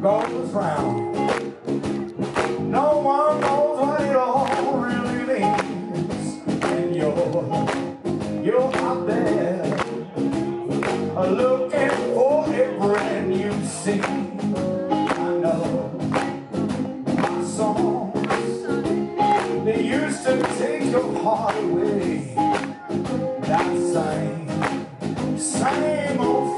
goes round. No one knows what it all really means. And you're, you're out there looking for a brand new scene. I know my songs, they used to take your heart away. That same, same old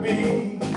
Me. be.